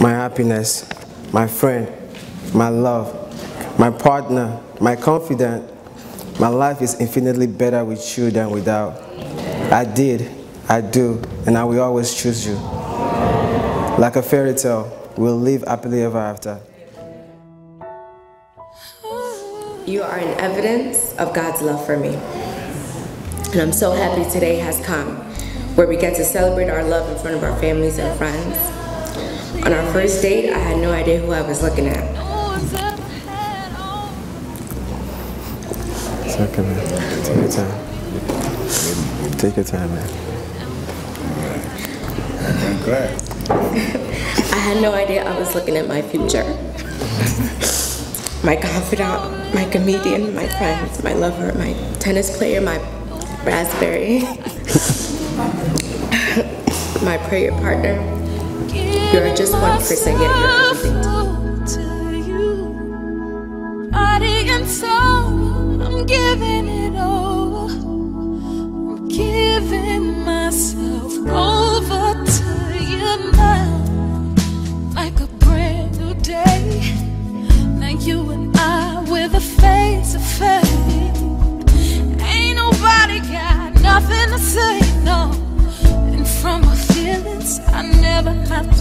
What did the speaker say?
my happiness, my friend, my love, my partner, my confidant. My life is infinitely better with you than without. I did, I do, and I will always choose you. Like a fairy tale, we'll live happily ever after. You are an evidence of God's love for me. And I'm so happy today has come, where we get to celebrate our love in front of our families and friends. On our first date, I had no idea who I was looking at. It's okay, man. Take your time. Take your time, man. I'm glad. I had no idea I was looking at my future. my confidant, my comedian, my friends, my lover, my tennis player, my raspberry, my prayer partner. You're just one person, yet you're everything. Body and soul, I'm giving it over. I'm giving myself over to you now, like a brand new day. You and I, with a face to face. Ain't nobody got nothing to say, never have